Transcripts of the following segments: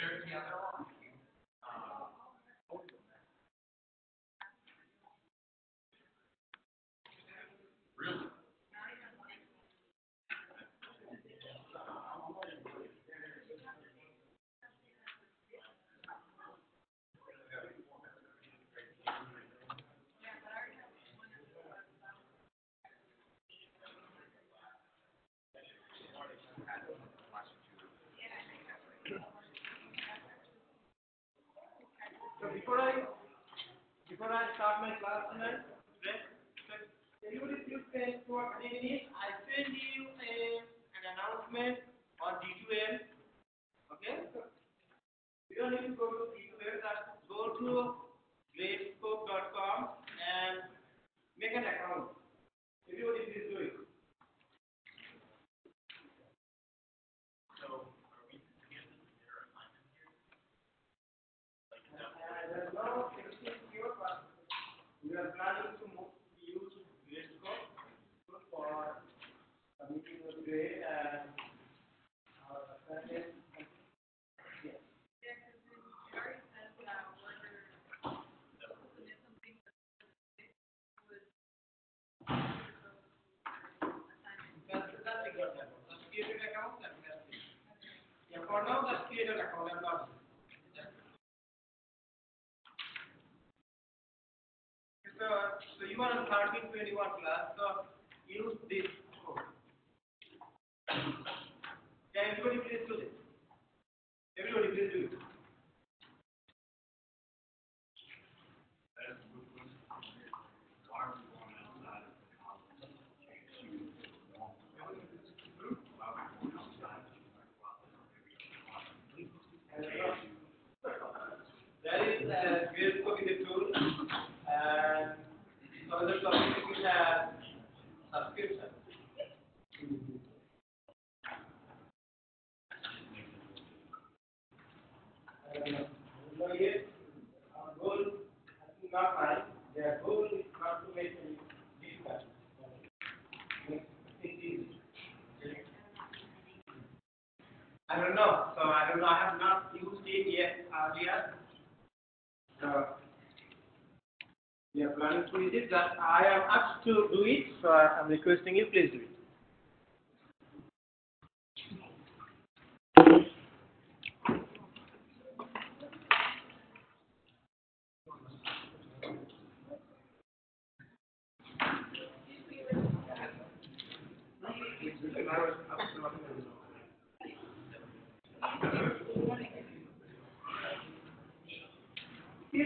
There's the other before I before I start my class tonight, so everybody please spend two or three minutes. I send you a, an announcement on D2L. Okay? You don't need to go to D2L, just go to gradescope.com and make an account. Everybody please do it. So, are we, is there a assignment here? Like, is that And there's no fixing here, but we are planning to move, use Gradescope for submitting the grade and our assignment. Yes. That's, that's a good level. Just create an account and that's it. Yeah, for now, just create an account and not. So, so you are on thirteen twenty-one class, so use this code. Yeah, everybody please do this. Everybody please do it. That is, uh, Gradescope is a tool, and so. Uh, our goal is their goal. I don't know, so I don't know, I have not used it yet earlier. So, we are planning to use it, that I am asked to do it, so I am requesting you, please do it. Here you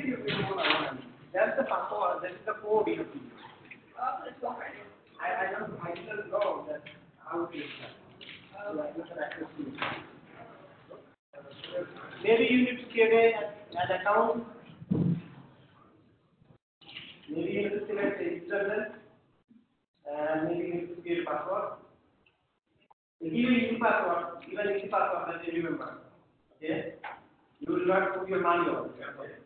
will know, that's the password, that is the code you have to use. I, I don't, I didn't know that how to that. So. Maybe you need to create an account. Maybe you need to select a username. And uh, maybe you need to create a password. If you use password, even if the password that you remember, okay? You will not put your money on it, okay?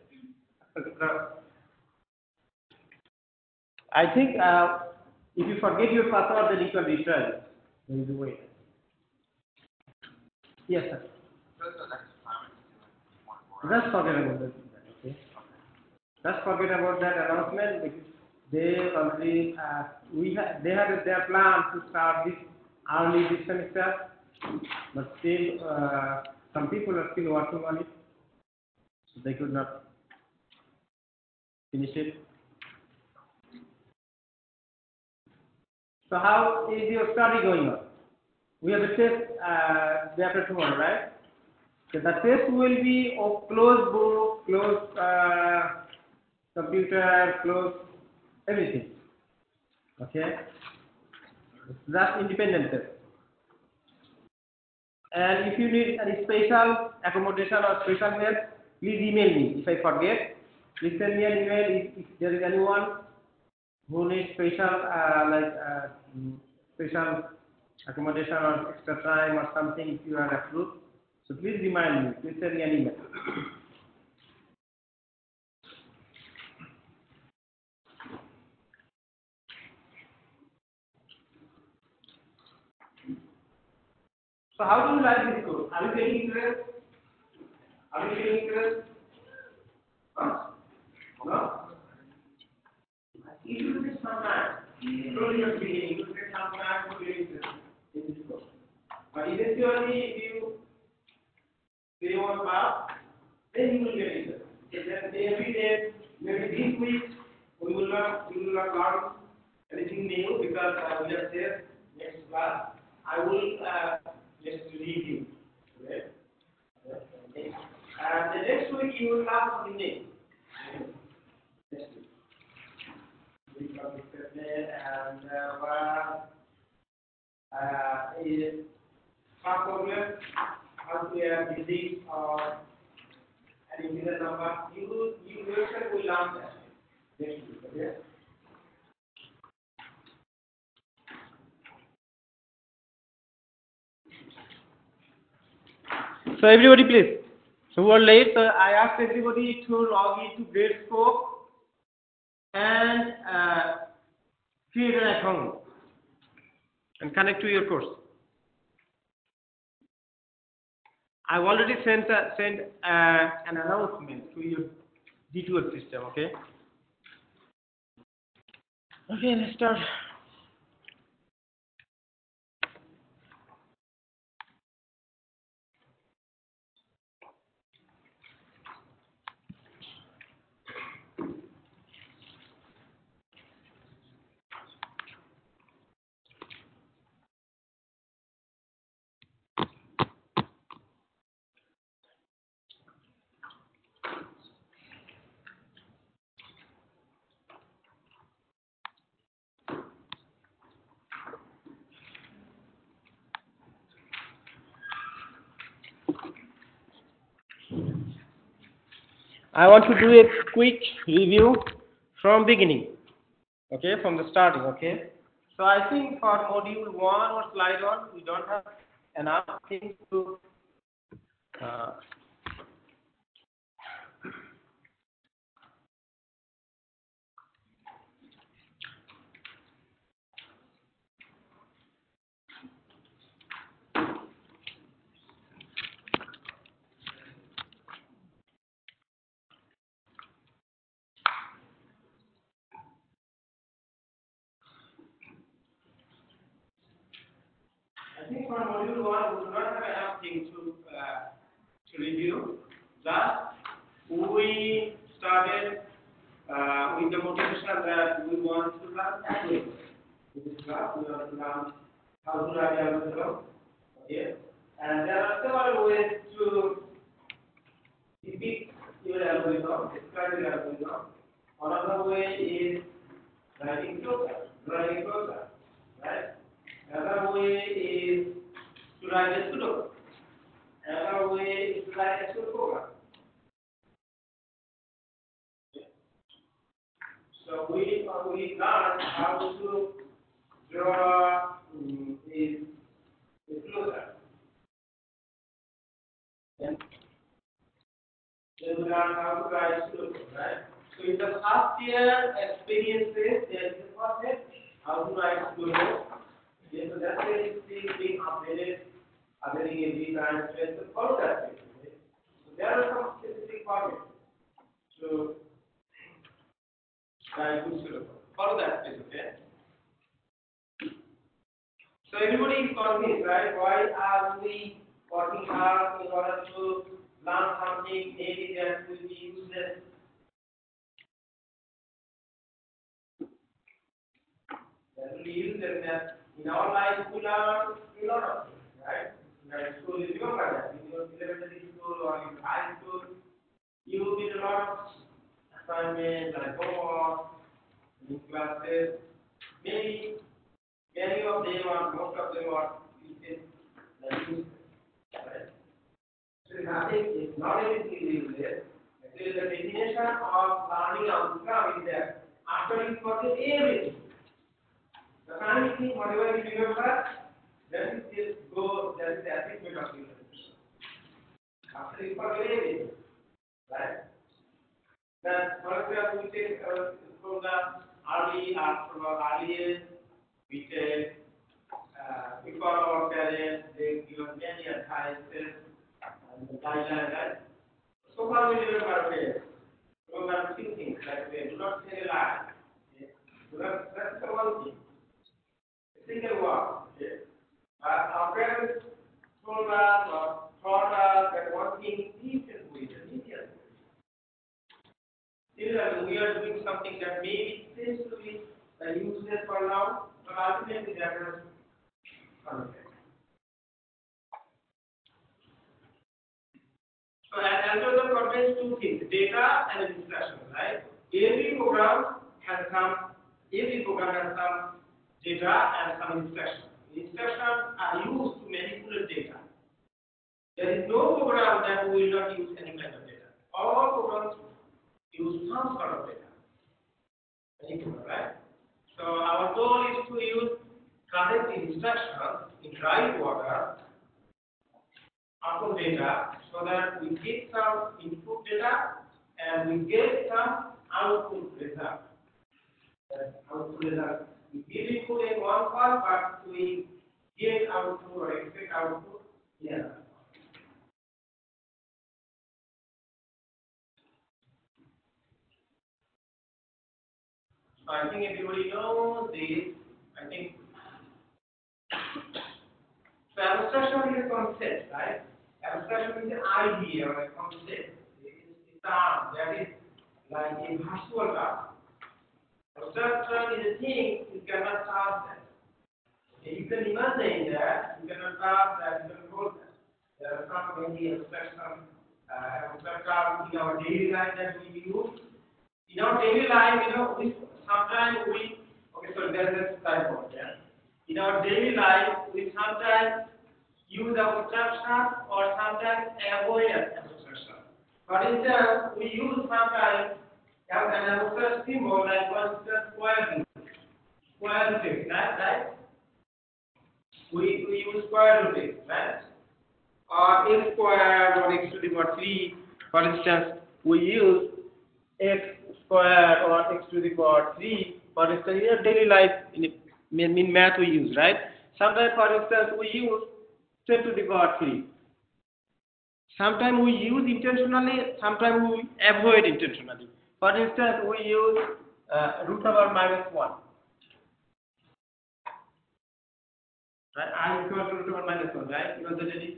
I think uh, if you forget your password, then you can retry. There is a way. Yes, sir. Just forget about that. Okay. Just forget about that announcement because they already uh, we have they have their plan to start this early this semester, but still uh, some people are still working on it, so they could not finish it. So how is your study going on? We have a test uh, day after tomorrow, right? So the test will be of closed book, closed uh, computer, closed everything. Okay? That's independent test. And if you need any special accommodation or special help, please email me. If I forget, please send me an email if, if there is anyone who needs special uh, like uh, special accommodation or extra time or something if you are approved. So please remind me, please send me an email. So how do you like this course? Are you taking it? Are you feeling interested? Huh? No? It will take some time. Slowly you're beginning, it will take some time to get interested in this. But eventually, if you stay on path, then you will get interested. Then every day, maybe this week, we will not, we will not learn anything new because uh, we are there next class. I will uh, just you. Okay? Uh, the next week you will have something new. Next week. And disease or number. You you yourself will learn that next week. Okay? So everybody please. So who are late, so I asked everybody to log into Gradescope and uh, create an account and connect to your course. I've already sent sent uh, an announcement to your D2L system. Okay. Okay, let's start. I want to do a quick review from beginning. Okay, from the starting. Okay. So I think for module one or slide one, we don't have enough things to. Uh, for module one, we do not have enough things to uh, to review. Thus, we started uh, with the motivation that we want to learn algorithm. In this class, we want to learn how to write algorithm. Okay, and there are several ways to depict your algorithm, describe your algorithm. The way is writing closer, drawing closer, right? Another way is to write a pseudo. Another way is a program. So we uh, we learn how to draw um, is a closer. Then we learn how to write pseudo, right? So in the first year experiences, there is a how to write pseudo. Yes, so that's why it's being updated, updating every time, so it's a follow that okay? So there are some specific formats to to of follow that okay? So everybody is convinced, right? Why are we working hard in order to learn something maybe that will be useless? That will be useless in our life we learn a lot of things, right? Like school, that in elementary school or in high school, you assignments homework, classes. Maybe many of them most of them are useless, right? So nothing is not the definition of learning outcome is that after you. The thing, whatever you remember, that is the achievement of you. After you forget everything, right? Then, for example, we take uh, from the early, after our earliest, we take, uh, we call our parents, they give us many advices and the guidelines, right? so far we remember this. Remember two things, like we do not say a lie. Okay? Do not, that's the one thing. A single word. Okay? Our or that one thing is can do it, and he can do it. Similarly, we are doing something that maybe seems to be useless for now, but ultimately that is perfect. So two things, data and right? Every program has some, every program has some data and some instructions. Instructions are used to manipulate data. There is no program that will not use any kind of data. All programs use some sort of data. Program, right? So our goal is to use correct instructions in right order output data so that we get some input data and we get some output. That output result. Give input in one part, but we get output or expect output in another. So I think everybody knows this. I think so abstraction is a concept, right? Abstraction is an idea or a concept. It is a that is like a virtual term. Abstraction is a thing you cannot touch that. Okay, You can imagine that, you cannot touch that, you can hold that. There are some many abstraction, uh, abstract terms in our daily life that we use. In our daily life, you know, we sometimes we okay, so there is a typo, yeah. In our daily life, we sometimes use abstraction or sometimes avoid abstraction. For instance, we use sometimes have an abstract symbol like for instance square root. Square root, right? right? We, use square root, right? Or x squared or x to the power 3, for instance, we use x squared or x to the power 3, for instance, in our daily life, in, in, in math we use, right? Sometimes, for instance, we use 10 to the power 3. Sometimes we use intentionally, sometimes we avoid intentionally. For instance, we use uh, root over minus 1. Right? I equal to root over minus 1, right? Imaginary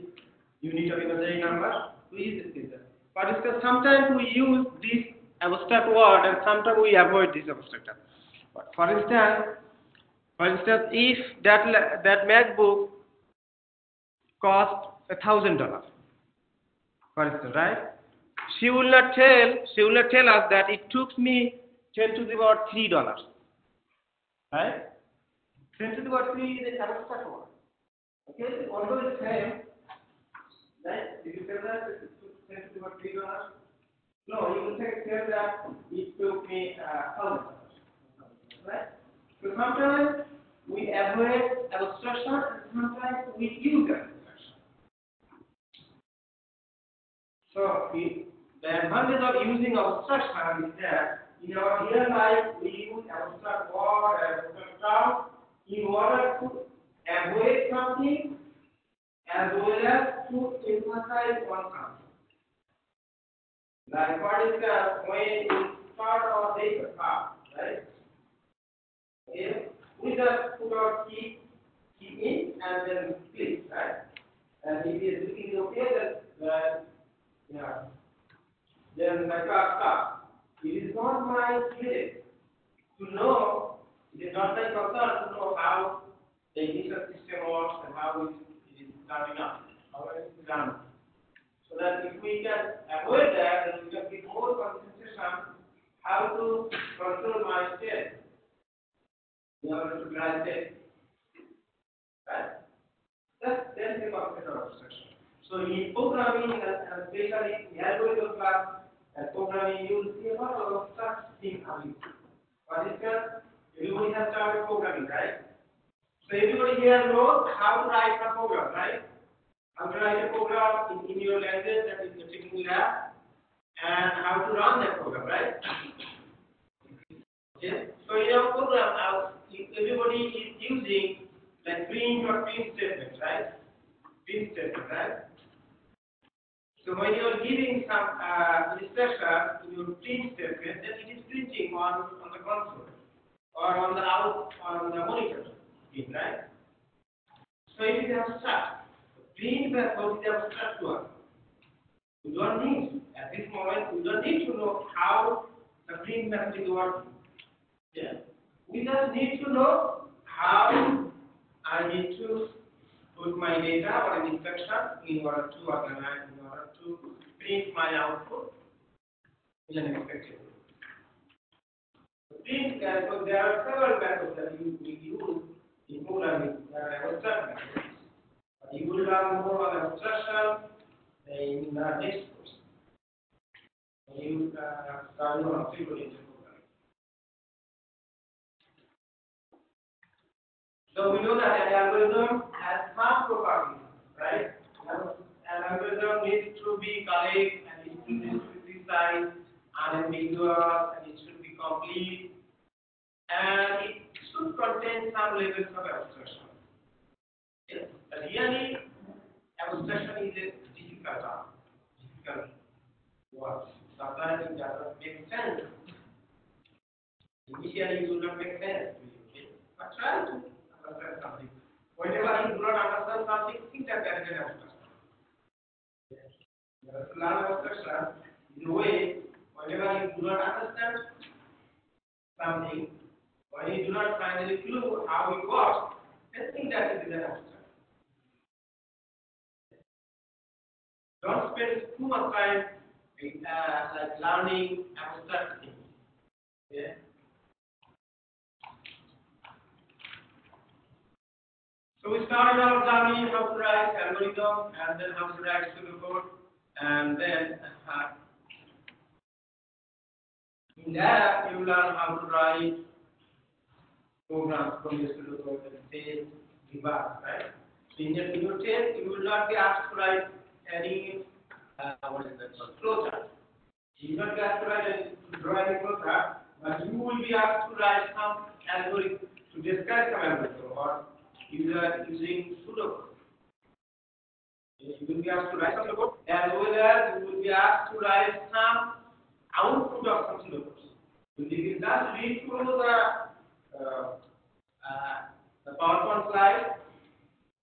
unit of imaginary number. We use this system. For instance, sometimes we use this abstract word and sometimes we avoid this abstract term. For instance, for instance, if that that MacBook cost a thousand dollars, for instance, right? She will not tell she will not tell us that it took me ten to the power three dollars, right? Ten to the power three is a abstract word. Okay, although it's same, right? Did you tell that it took ten to the power three dollars? No, you will say tell that it took me uh, thousand dollars, right? So sometimes we avoid abstraction and sometimes we use abstraction. So the, the advantage of using abstraction is that in our real life we use abstract word and uh, abstract term in order to avoid something as well as to emphasize on something. Like for instance, when we start our data part, right? Okay, we just put our key, key in and then click, right? And if it is looking okay, then, then yeah, then the car starts. It is not my headache to know, it is not my concern to know how the ignition system works and how it, is starting up, how it is done. So that if we can avoid that, then we can be more concentration how to control my state in order to drive it. Right? That's that's the concept of abstraction. So in programming especially in algorithm class and programming, you will see a lot of abstract things coming. For instance, everybody has started programming, right? So everybody here knows how to write a program, right? How to write a program in, in your language that is the technical lab and how to run that program, right? Okay. So in our program everybody is using like print or print statement, right? Print statement, right? So when you are giving some uh, instruction in your print statement, then it is printing on, on the console or on the out on the monitor, right? So it is abstract. Print method is abstract to us. We don't need, at this moment, we don't need to know how the print method is working. Yeah. We just need to know how I need to put my data or an instruction in order to organize, to print my output in an expected way. Print, uh, so there are several methods that you, we use in programming that are abstract methods. But you will learn more on abstraction in the next course. You uh, study on oriented programming. So we know that an algorithm has some properties, right? An algorithm needs to be correct and it to be precise, unambiguous, and it should be complete, and it should contain some levels of abstraction. Yes, really, abstraction is a difficult term, difficult word. Sometimes it doesn't make sense. Initially, it will not make sense to you? But try to understand something. Whenever you do not understand something, think that there is an abstraction. Have to learn abstraction in a way, whenever you do not understand something, when you do not find any clue how it works, then think that it is an. Don't spend too much time like learning abstract things. Yeah. So we started our journey how to write algorithm and then how to write pseudocode and then uh, in that you learn how to write programs from the pseudocode and test, debug, right? So in your, in test you will not be asked to write any uh, what is that called flowchart. You will not be asked to write any to draw any flowchart, but you will be asked to write some algorithm to describe some algorithm or you are using pseudocode. You will be asked to write some code as well as you will be asked to write some output of some pseudocode. So this is just read through the uh, uh, the PowerPoint slide.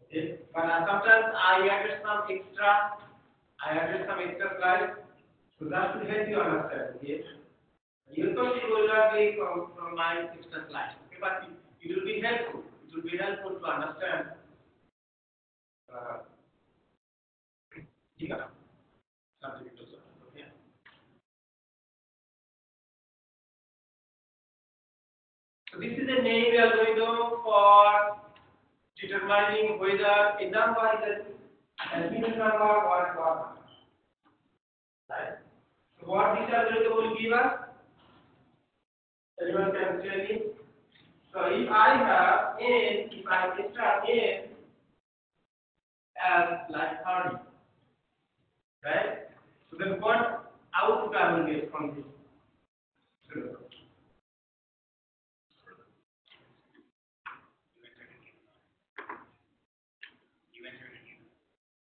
Okay. But uh, sometimes I added some extra, I added some extra slides, so that will help you understand. Okay. You thought it will not be from, from my extra slides, okay, but it, it will be helpful it will be helpful to understand uh, yeah, something to okay. So this is a name algorithm for determining whether a number is a even number or number. Right? So what this algorithm will give us? Anyone? So if I have n, if I start n as like 30, right? So then what output I will get from this?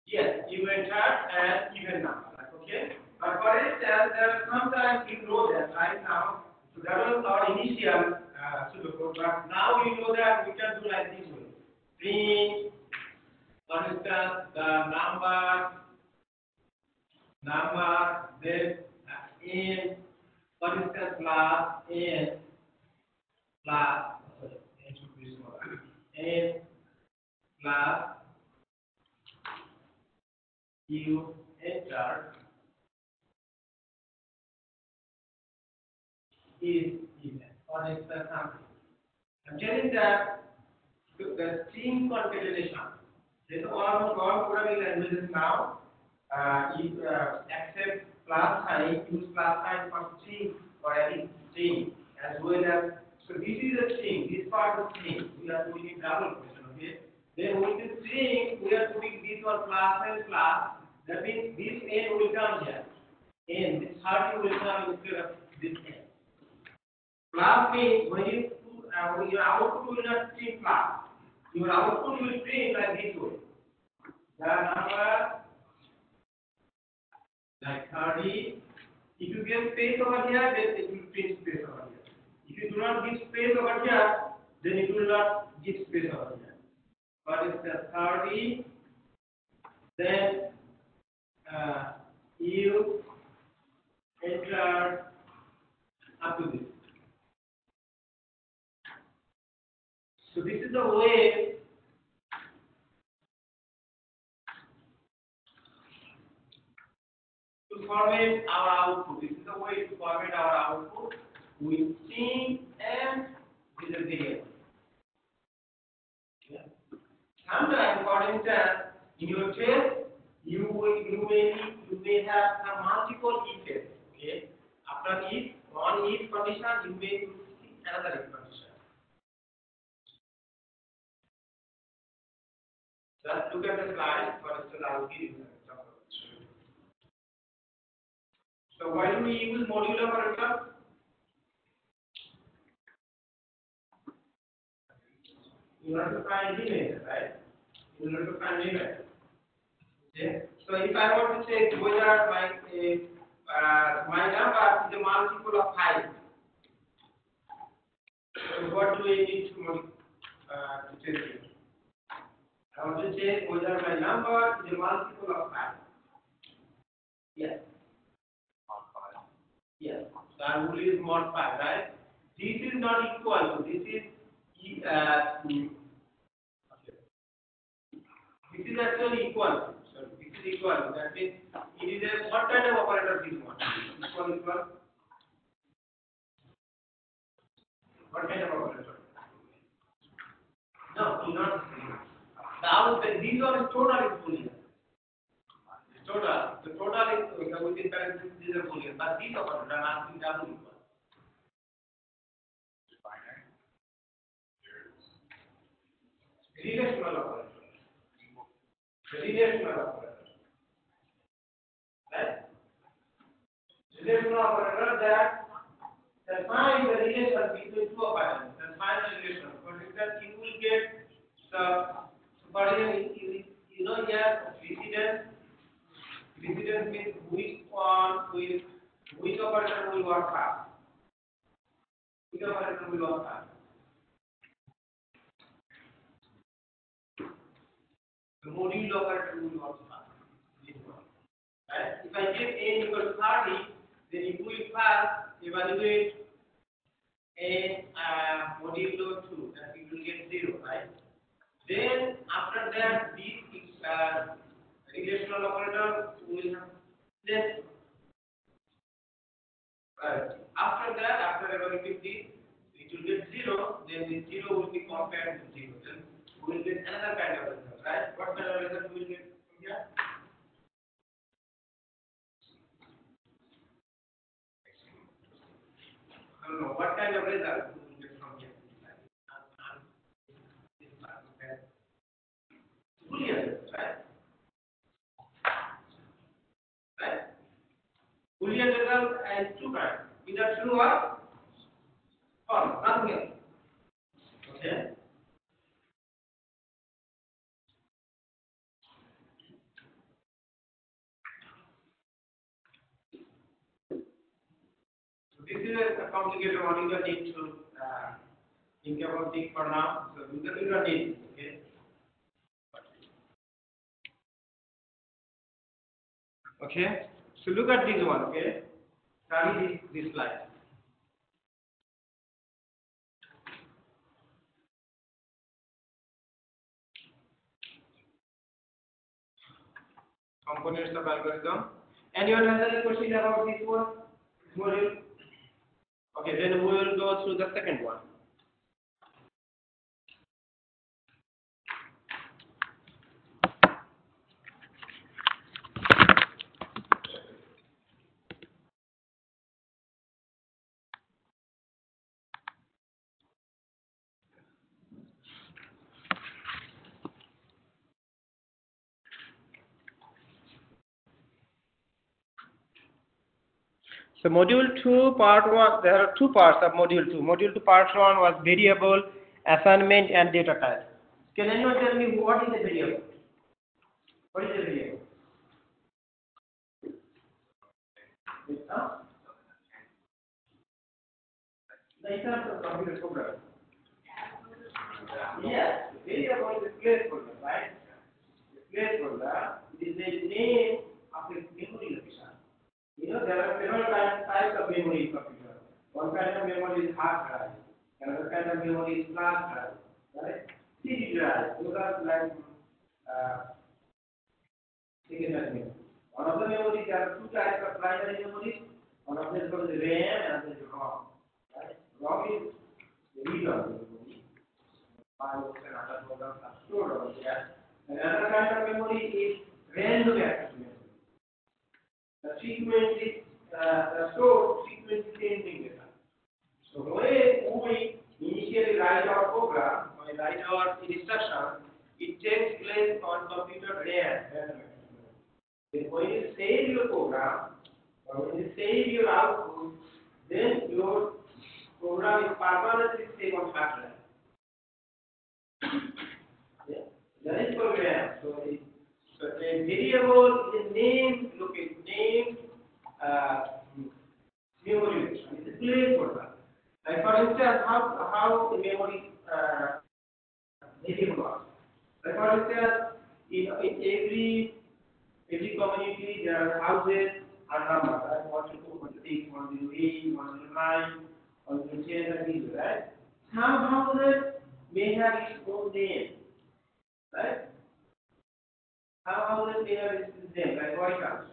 Yes, you enter an even number, okay? But for instance, there are sometimes you know that right now, so that was our initial uh, pseudocode, but now we know that we can do like this way. Print, for instance, the number, then uh, n, instance, plus n, plus, n n plus you enter is or is the something. I'm telling that the string concatenation. This almost all programming languages now uh, uh, accept plus sign, use plus sign for string or any string as well as so this is a string, this part of string. We are putting in double question, okay? Then with the string, we are putting this one plus and plus. That means this n will come here. n, this 30 will come instead of this n. Plus means when you uh, your output will not print plus. Your output will print like this way. The number like 30. If you give space over here, then it will print space over here. If you do not give space over here, then it will not give space over here. But it's the 30, then uh, you enter up to this. So this is the way to format our output. This is the way to format our output with string and with a variable. Yeah. Sometimes, for instance, in your test, you will, you may you may have some multiple if. Okay. After if one if condition, you may see another if condition. Just look at the slide. For instance, I will give you an example. So why do we use modular operator? In order to find limit, right? In order to find limit. Okay. So if I want to check whether my uh, uh, my number is a multiple of five, so what do we need to uh, to? I want to check whether my number is a multiple of five. Yes. Yes. So I will use mod 5, right? This is not equal to this is uh, mm. This is actually equal. So this is equal. That means it is a what kind of operator this one? Equal equal. What kind of operator? No, do not. The these is total is Boolean. The total. The total is uh, within parentheses these are Boolean. But these are asking double equal. Relational operator. Relational operator. Right? Relational operator that define the relation between two operators. Define the relation. For instance, you will get the subordinate, you know here precedence. Precedence means which one will, which operator will work fast. Which operator will work fast. The module operator will work fast. Right? If I give n equal to 30, then it will first evaluate n uh, modulo 2, that it will get 0, right? Then after that, this is, uh, relational operator will have less. Right. After that, after evaluating this, it will get 0, then the 0 will be compared with 0. Then we will get another kind of result, right? What kind of result we will get from here? I don't know, what kind of result we will get from here? Boolean, uh, uh, right? Right? Boolean result is two kinds, either true or false, nothing else. Okay? So this is a complicated one, you don't need to uh, think about it for now, so you don't, you don't need okay? Okay, so look at this one, okay? Study this, slide. Components of algorithm. Anyone has any question about this one? Module? Okay, then we will go through the second one. So module 2 part 1, there are two parts of module 2. Module 2 part 1 was variable, assignment and data type. Can anyone tell me what is a variable? What is a variable? Yes, variable is placeholder, right? The placeholder is the name of a memory location. You know, there are several types, of memory in computer. One kind of memory is hard drive, another kind of memory is flash drive, right? CD drive, those are like uh, secondary memory. One of the memories, there are two types of primary memories. One of them is called RAM and another is ROM. Right? ROM is read-only memory. Files and other programs are stored over there. Another kind of memory is random access memory. The sequence uh, the stored sequence changing data. So when we initially write our program, when we write our instruction, it takes place on computer RAM. Then when you save your program, or when you save your output, then your program is permanently saved on hard drive. That is program. So, it, so a variable is name, location, name, uh, memory. It's a placeholder. Like for instance, how how the memory uh, variable works. Like for instance, in, in every every community there are houses and numbers, right? One to two, one to six, one to eight, one to one to ten, and these, right? Some houses may have its own name, right? Some houses may have its own name, like White House.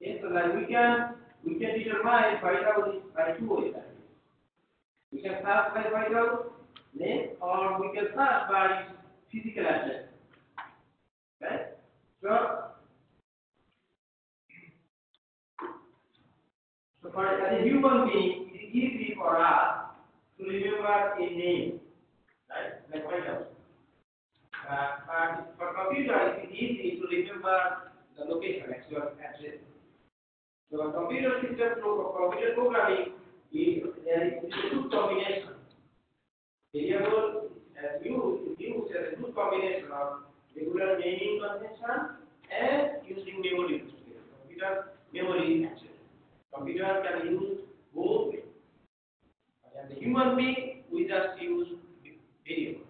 Okay, so like we can we can determine House is by two ways. We can search by White House name, or we can search by physical address. Right? So, so for as a human being, it is easy for us to remember a name, right? Like White House. But for computer, it is easy to remember the location, actual address. So a computer system pro- computer programming is a good combination. Variable as used is used as a good combination of regular naming convention and using memory. Computer memory actually. Computer can use both as a human being, we just use variable.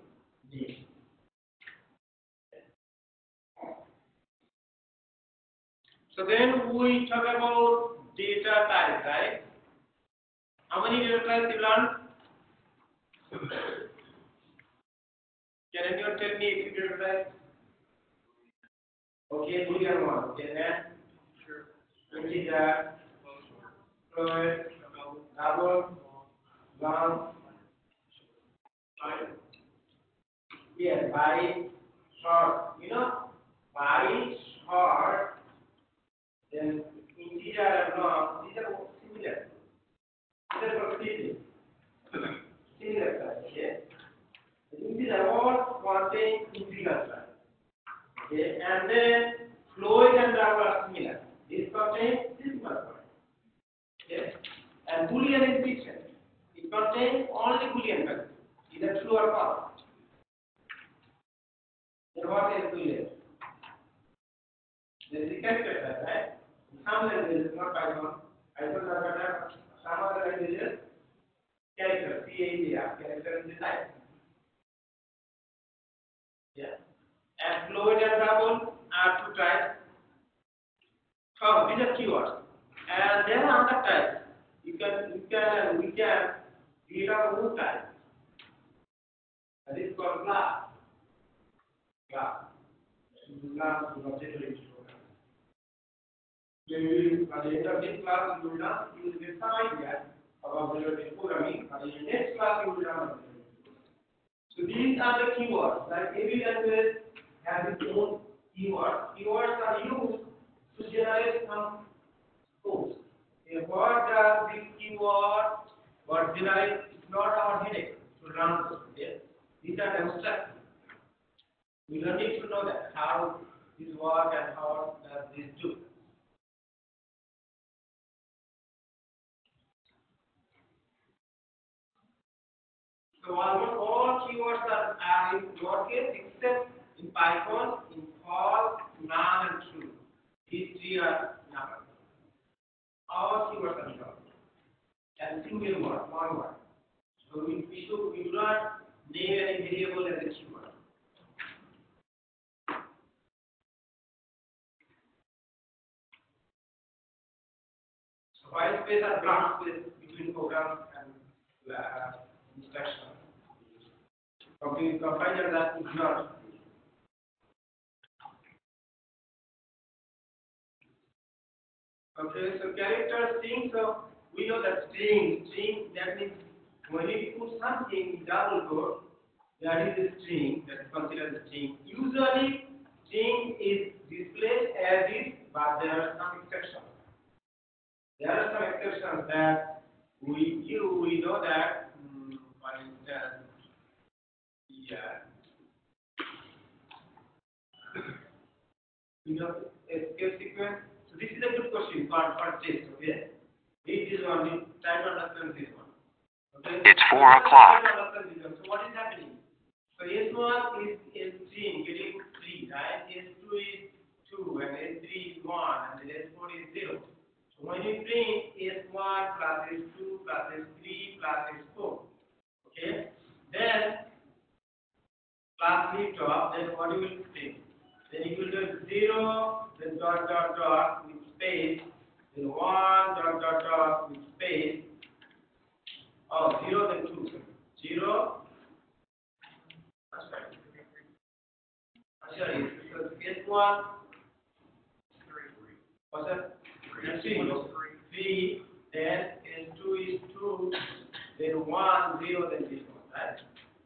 So then we talk about data type, right? How many data types you learned? Can anyone tell me a few data types? Okay, Boolean one. Okay, then? Integer, float, double, long, yes, by short. You know, by short, then integer and long, these are similar. These are for. Similar size, okay? The integer all contain integral size. Okay, and then float and double are similar. This contains decimal point. Okay, and Boolean is different. It contains only Boolean value, either true or false. Then what is Boolean? There is a right? Some languages, not Python. Python better. Some other languages, character, C-A-R, character is the type. Yeah. And float and double are two types. Oh, these are keywords. And there are other types. You can, you can, we can create our own type. That is called class. Class. Class object oriented But learn So these are the keywords. Like every language has its own keywords. Keywords are used to generate some codes. Okay, what does this keyword what generate is not our headache to run those. Okay? These are abstract. We don't need to know that how this work and how does this do. So almost all keywords are, are in lowercase except in Python, in for, none and true. These three are numbers. all keywords are short. And single word, one word. So we, we should, we do not name any variable as a keyword. So white space are blank space between program and uh, instruction. Compi- Compiler that is not. Okay, so character string, so we know that string, string, that means when you put something in double quote, that is a string, that is considered a string. Usually, string is displayed as is, but there are some exceptions. There are some exceptions that we you we know that mm, for instance yeah you know escape sequence so this is a good question for for test okay? Read this one you try to understand this one. Okay? It's four o'clock. this so what is happening? So S1 is is three getting three right? S2 is two and S3 is one and then S4 is zero. So when you print S1 plus S2 plus S3 plus S4, okay, then plus lift off, then what you will print? Then you will do 0, then dot dot dot with space, then 1 dot dot dot with space, oh, 0 then 2, 0, that's right. Uh, Sorry, so S1, what's that? Let's see, three, then is two is two, then one, zero, then this one, right?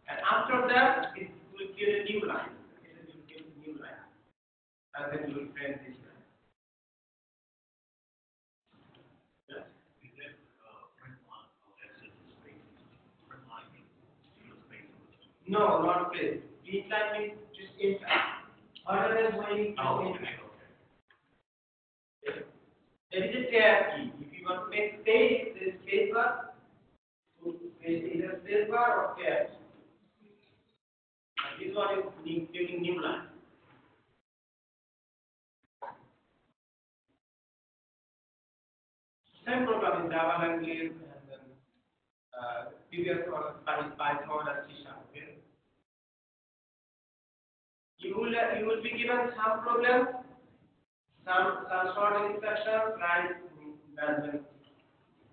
And after that, it get a new line, it will get a new line. And then you will print this line. Yes? Is that, uh, print line, oh, that's just a print line means space in between. No, not place. Print line means just enter. Otherwise, when you Oh, okay, okay. There is a tab key. If you want to make space, there is space bar. So is either space bar or tab. This is new, line. Same program in Java language and then uh, previous one is Python and C sharp. Okay? You will you will be given some problem some some sort of instructions like and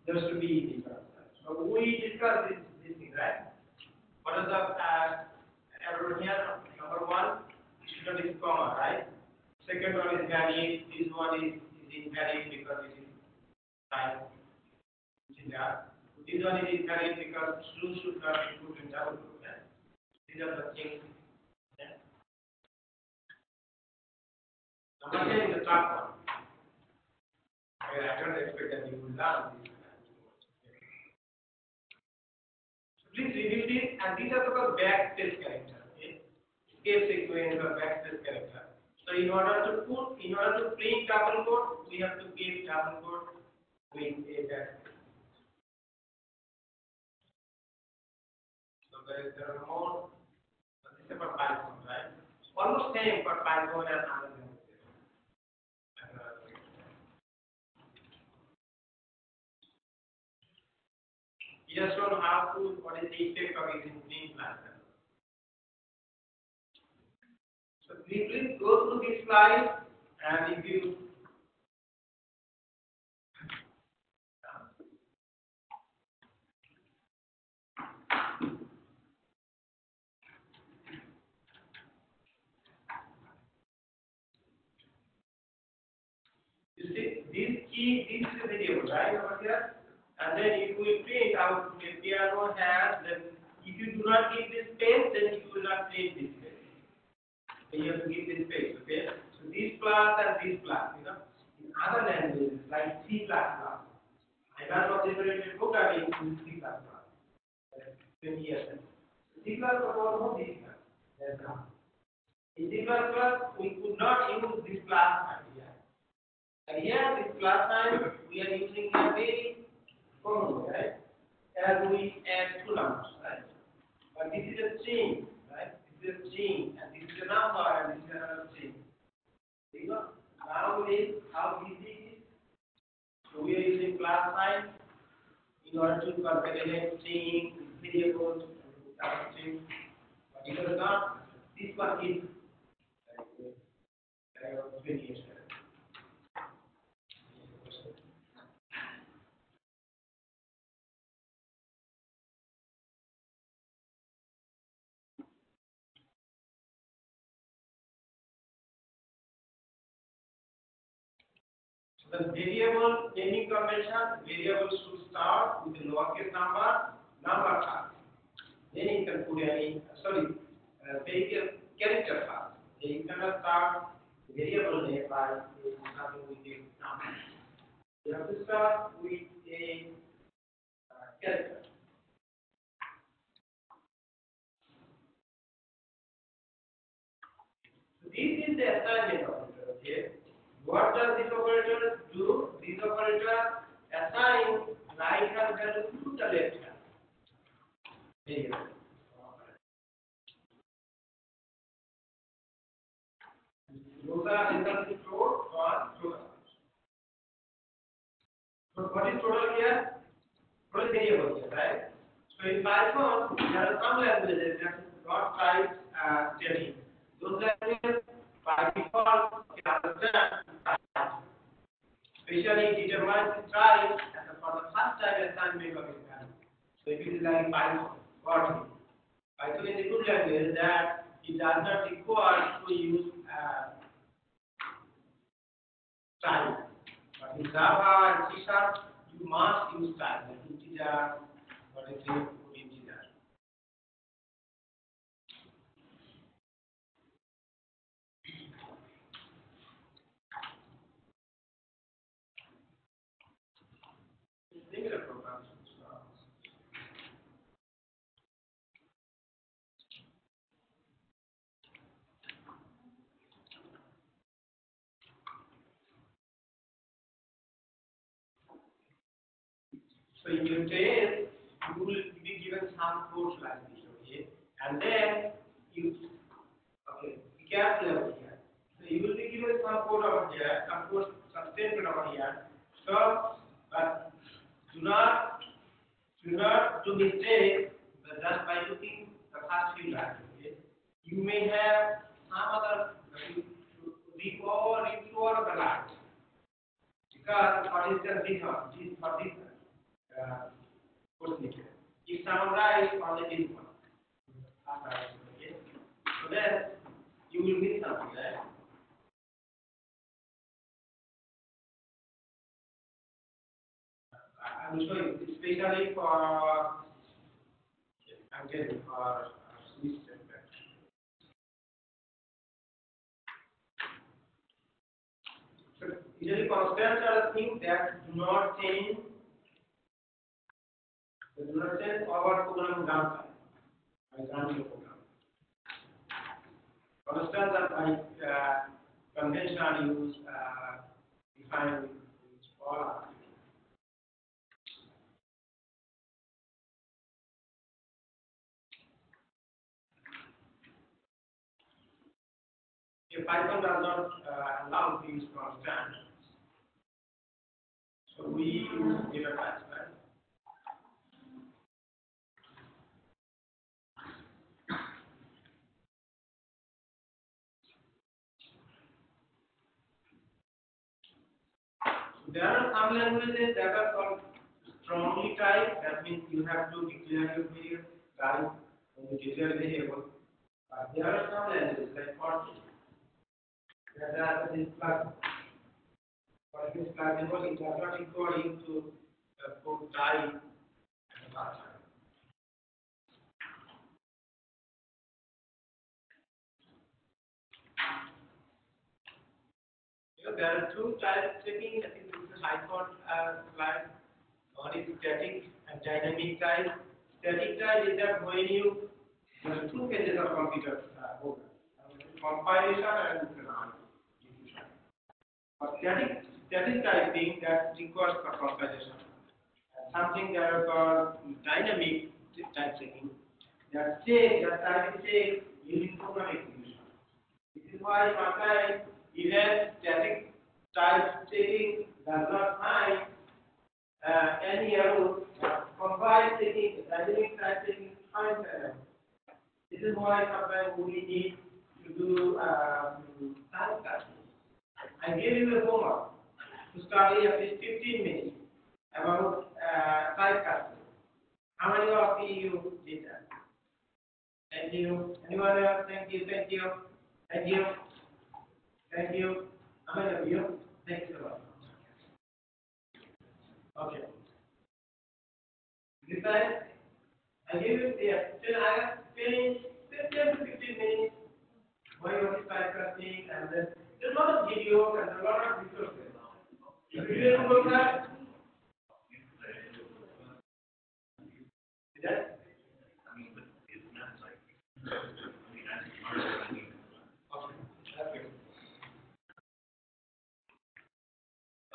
there should be different. So we discussed this this thing, right? What is the uh, error here? Number one, student is comma, right? Second one is valid. This one is is invalid because it is type. This one is invalid because true should not be put in double quote. Right? These are the things. Yeah. Number ten is the top one. I I don't expect that you will learn this. Please review this, and these are the backspace character, okay? Escape sequence or backspace character. So in order to put, in order to print double quote, we have to give double quote with a backspace. So there is, there are more, this is for Python, right? Almost same for Python and other languages. Just shown how to, what is the effect of using we please go through this slide and if you You see, this key, this is a variable, right, over here? And then if we print out the piano has, then if you do not give this space, then you will not print this space. But you have to give this space, okay? So this and this plus, you know. In other languages, like C++, I don't learned what generated programming in C++. Twenty years. C++ was not this class. That's not. In C++, we could not use this plus idea. And here, this class time, we are using a very common way, right? As we add two numbers, right? But this is a change. 15, and this is is another thing. You know, how easy it is. So we are using plus sign in order to concatenate string, variables, type string. But it was this one is. Like, uh, uh variation. The variable naming convention, variable should start with a lowercase number, number first. Then you can put any, sorry, uh, character first. Then you cannot start variable name by starting with a number. You have to start with a uh, character. So this is the assignment operator, okay? What does this operator do? This operator assigns right hand value to the left hand. Stored on total. So what is total here? Total variable here, right? So in Python, there are some languages that not type uh. Those languages by default. Especially it determines the type and for the first time assignment of its value. So if it is like Python, Kotlin. Python is a good language that it does not require to use uh, type. But in Java and C sharp, you must use type, like integer, what is it, So in your test, you will be given some code like this, okay? And then you, okay, be careful over here. So you will be given some code over here, some code, some over here. So, but do not, do not do mistake, just by looking the first few lines, okay? You may have some other, read over, read through all the lines. Because, for instance, this one, this, for this needed. If someone writes only one, okay? So then you will miss something, right? I will show you, especially for, I'm getting for Swiss. So usually constants are things that do not change the of our program downtime by running the program. Constants are by uh, conventional use uh, defined with applications. If Python does not uh, allow to use constant, so we use data types, right? There are some languages that are called strongly typed. That means you have to declare your variable type when you declare variable. Uh, there are some languages like Fortran that are plug. For this flexible, it does not require you to uh, put type. You know, there are two types checking, I think this is high uh, slide. One is static and dynamic type. Static type is that when you, there are two phases of computer uh, program. Compilation and. For static, static typing that requires for compilation. Something that are called dynamic type checking. That check, that type check using program execution. This is why sometimes even static type checking does not find uh, any error combine taking dynamic type taking time error. This is why sometimes we need to do um, type casting. I give you a homework to study at least 15 minutes about uh, type casting. How many of you did that? Thank you. Anyone else? Thank you. Thank you. Thank you. Thank you. How many of you? Thank you so much. Okay. This time, I give you there. Till I have finished 15 to 15 minutes. Why you want to start casting and then there's a lot of videos and a lot of resources. If you didn't go that, that I mean, but it's not like, I mean, I think ours, I mean, Okay, okay.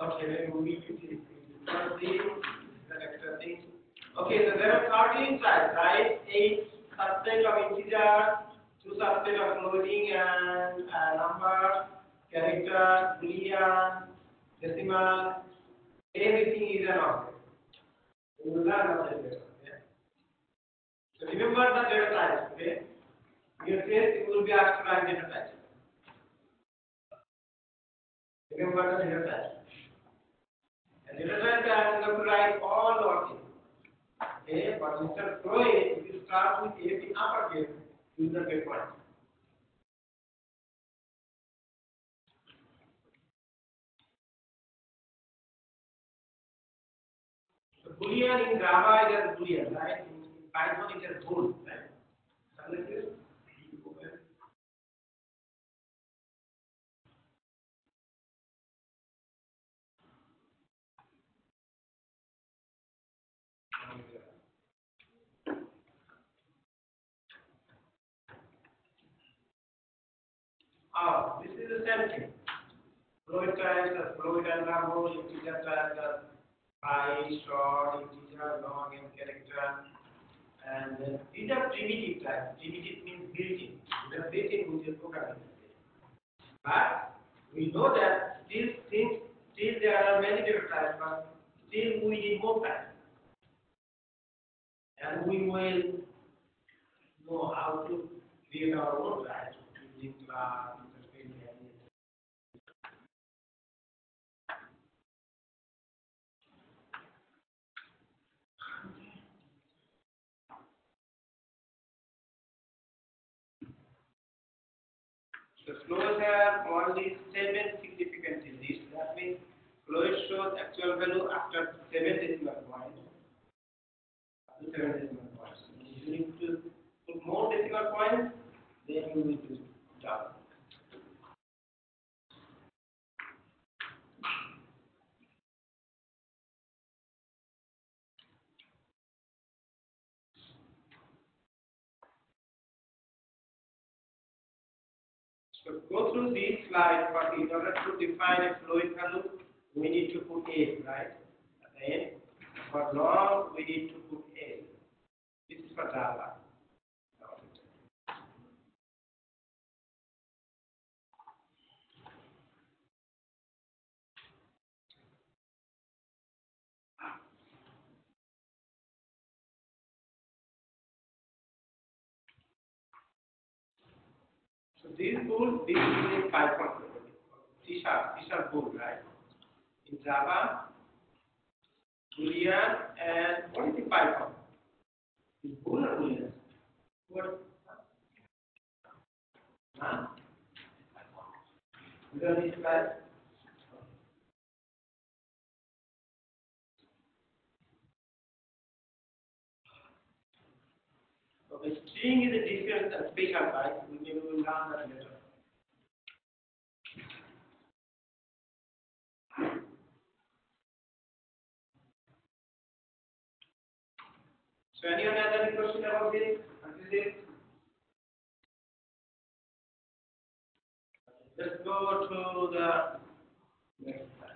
Okay, then moving to the first thing, the next thing. Okay, so are right? Eight subset of integer, two subset of floating and uh, number, character, boolean, decimal, everything is an object. Okay? So remember the data types, okay? Your test, you will be asked to write data types. Remember the data types. And data types you have to write all lowercase. Okay, but instead of throwing, if you start with everything uppercase, you will get point. So Boolean in Java is Boolean, right? In Python it is bool, right? Understand this? Ah, this is the same thing. Float types are float and number, integer types are byte, short, integer, long, and character. And then these are primitive types. Primitive means built-in. Are built-in with your programming. But we know that these things, still there are many different types, but still we need more types. And we will know how to create our own types using class, interface, and The floats have only seven significant digits. That means flow shows actual value after seven decimal points. After seven decimal points. You need to put more decimal points, then you will do double. So go through these slides, but in order to define a fluid value, we need to put A, right? At the end. For long, we need to put A. This is for Java. These bool, this is in Python. C sharp, C sharp bool, right? In Java, Boolean, and what is the Python? Is bool or Boolean? What? Huh? You don't need? Okay, string is a different special type. So anyone has any question about this? Until this? Let's go to the next slide.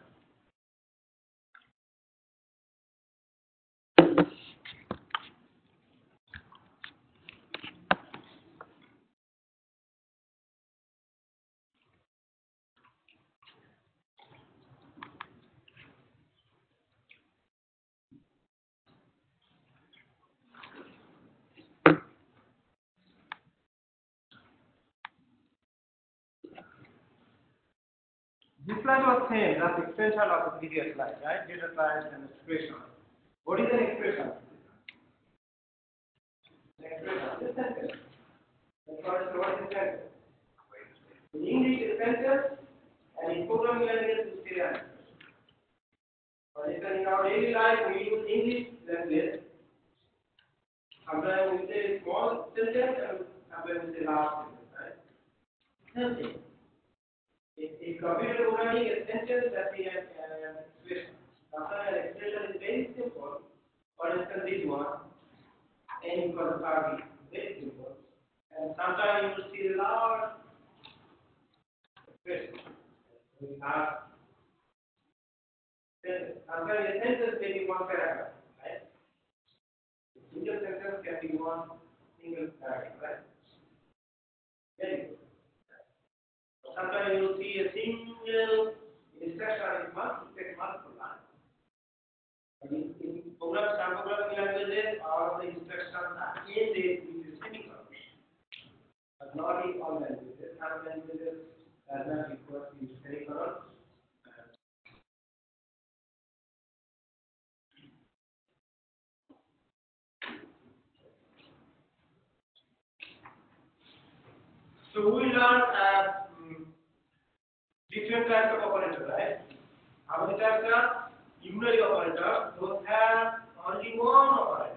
This slide was same, that's extension of the previous slide, right? Data type and expression. What is an expression? An expression, this sentence. The first word is sentence. In English, it's sentence, and in programming language, it's still an expression. For instance, in our daily life, we use English language. Sometimes we say small sentence, and sometimes we say large sentence, right? Same in computer programming, a sentence that we have uh. Sometimes an expression is very simple. For instance, this one, n equals r, very simple. And sometimes you will see large expression. Large sentence. Sometimes a sentence may be one paragraph, right? A single sentence can be one single paragraph, right? Very good. Sometimes you see a single instruction in multiple, take multiple lines. But in, in program, some languages, all the instructions are a semicolon. But not in all languages. Some languages does not require the. So we learn uh, right? How many types are unary operators? Those have only one operator.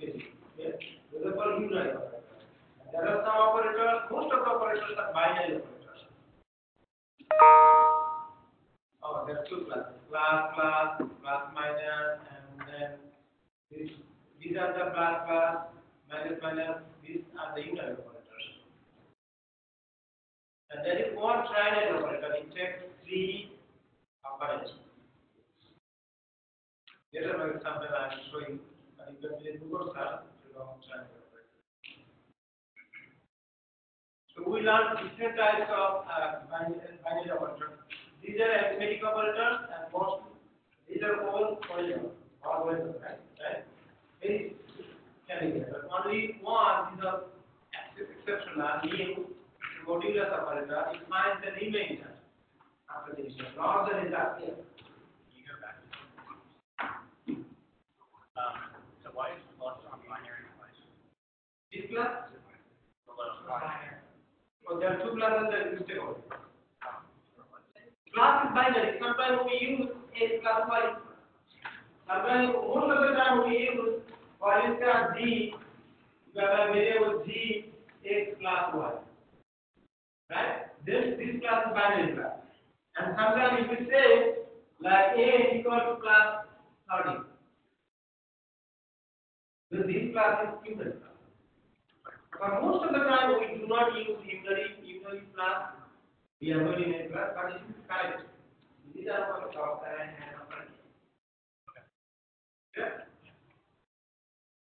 Okay? Those are called unary operators. And there are some operators, most of the operators are binary operators. Oh, there are two classes, plus, plus, plus, minus, and then this, these are the plus, plus, minus, minus, these are the unary operators. And there is one trinary operator, it takes three operators. Later, for example, I will show you, but you can play Google search to know trinary operator. So we learn different types of uh, binary, operators. These are arithmetic operators and most, these are all polynomial, polynomial, right? Right? Very challenging, but only one, is are exceptional, new, modulus operator, it finds the remainder after the division, not the result here. Um, so why is plus on binary twice? This class, Below. oh, there are two classes that you stay on. Class is binary, sometimes we use A plus Y. Sometimes, most of the time we use, for instance, G, a variable G, X plus Y. Right? This, this plus is binary plus. And sometimes if we say, like A equal to plus 30. Then this plus is unary plus. But most of the time we do not use unary, unary plus. We are not in a class, but it is correct. These are our software and. Yeah?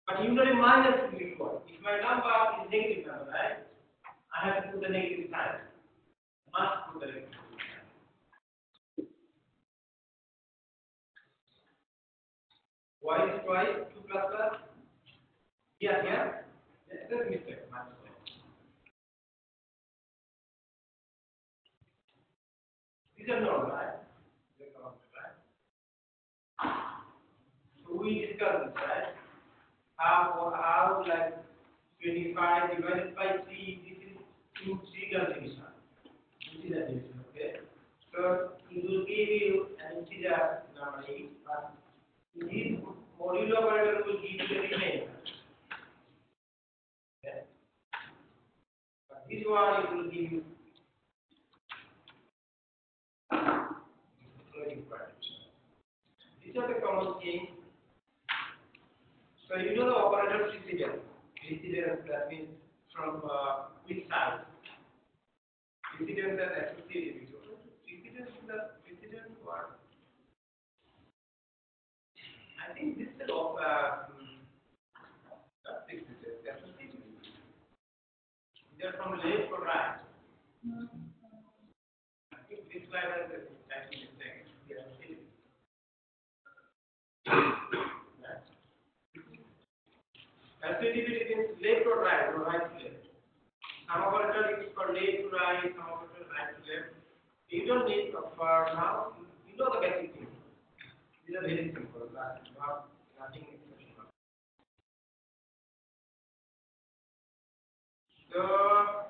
But unary minus is required. If my number is negative number, right? I have to put the negative sign. Must put the negative sign. Y is twice, 2 plus plus. Here, here. That's a mistake. My mistake. These are not right. These are not right. So we discussed this, right? How, how like 25 divided by 3, this is in trivial division. This is a division, okay? So it will give you an integer but this modulo operator will give you the remainder. Okay? But this one it will give you the common things. So you know the operator precedence. Precedence that means from uh, which side? Precedence and associative. Precedence is the precedence one. I think this is of uh, hmm, not. They are from left or right. I think this slide has a typing mistake. They? Left or right or right to left. Some operator is for left to right, some operator right to left. You don't need for now, you know the basic things. These are very simple, but not, nothing exceptional. So,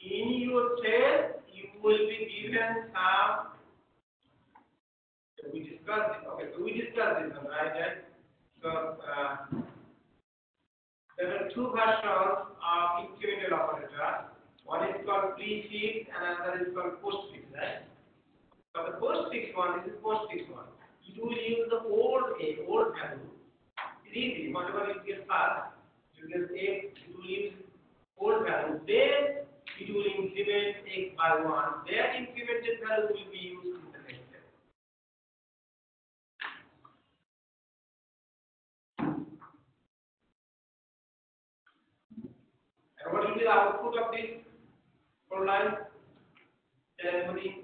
in your test, you will be given some, so we discussed, it. okay, so we discussed this one, right? So, uh, there are two versions of uh, incremental operator. One is called prefix and another is called postfix, right? So the postfix one, is postfix one. You will use the old A, old value. It's easy, whatever you get first, you get A, you will use old value. Then it will increment X by one. That incremented value will be used in the next step. And what will be the output of this for line? Tell eh, anybody,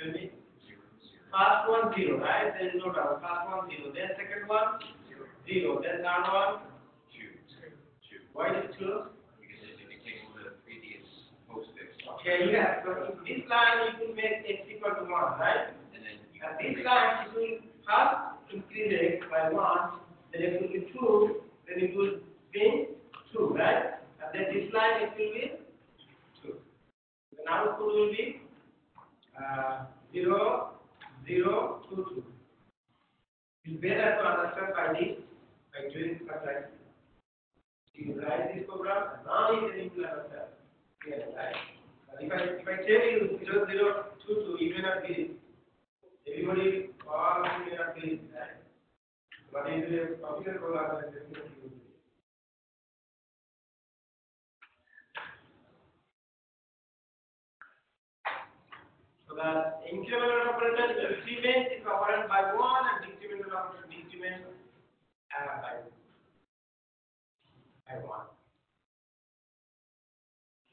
tell me. First one zero, right? There is no doubt. First one zero. Then second one zero. Then third one. Two, two, Why is it two? because it indicates the previous postfix, Okay, yeah. So in this line you will make x equal to one, right? and then you. And this line it will first increase x by one, then it will be two, then it will be two, right? And then this line it will be two. The output will be uh, zero, zero, two, two. It's better to understand by this, by doing stuff like this. You write this program, and now you can implement that. Yeah, right? If I, if I tell you zero, zero, two, two, you may not get it. Everybody, all you may not get it, right? But if you have computer program, then you will get it. The incremental operator increment is operated by one and decremental operator decrement uh, by by one.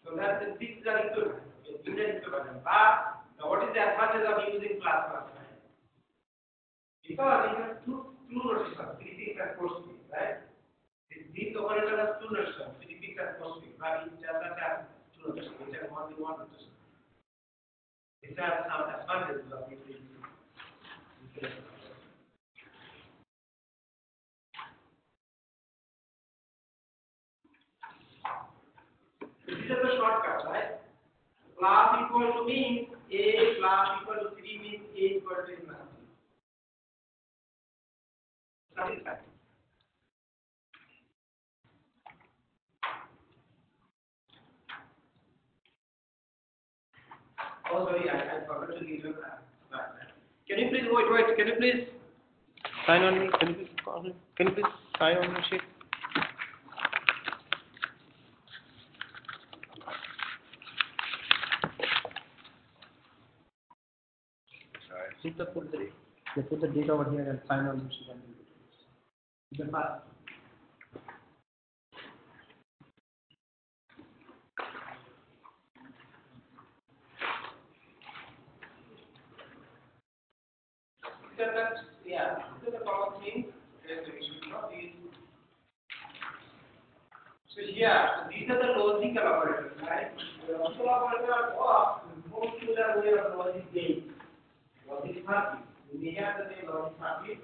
So that the these are equivalent. These are equivalent. But now what is the advantage of using class line? Because you have two two notations, prefix and postfix, right? This- These operators have two notations, prefix and postfix, but it does not have two notations. It has only one notation. These are some advantages of using. This is the shortcut, right? Plus equal to means A plus equal to 3 means A equal to nothing. Satisfied. Oh, sorry, I, I forgot to give you uh, a. Uh, can you please wait, wait, can you please sign on me? Can you please, call me? can you please sign on my sheet? Sorry. Just put the, they put the date over here and sign on the sheet and do it. You can pass. These are the, yeah, these are the common things that we should not use. So yeah, these are the logical operators, right? The logical operators are most to the way of logic gate. Logic circuit. We have the name logic circuit.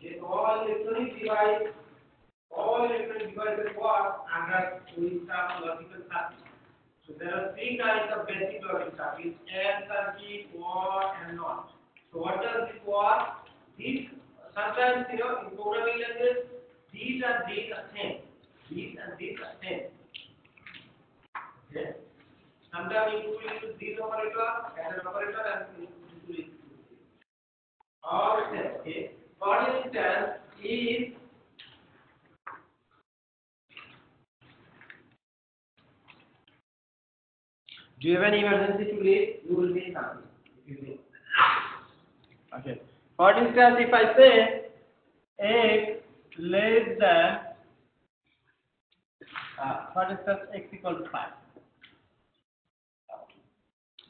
Okay, all electronic device, all electronic devices work under with some logical circuit. So there are three kinds of basic logic circuits: and circuit, OR, and NOT. So what does this OR? These sometimes you know in programming language, these and these are same. These and these are same. Okay. Sometimes you will use this operator as an operator and you. Okay. For instance, if Do you have any emergency to leave? You will miss something. Okay. For instance, if I say x less than, uh, for instance, x equal to 5.